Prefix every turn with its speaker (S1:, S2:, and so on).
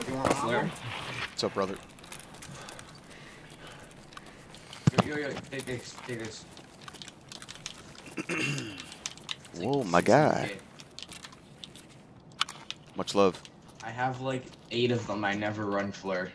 S1: you want flare?
S2: What's up, brother?
S1: Yo, yo, yo, take this, take this. Like
S2: Whoa, my guy. Much love.
S1: I have like eight of them. I never run flare.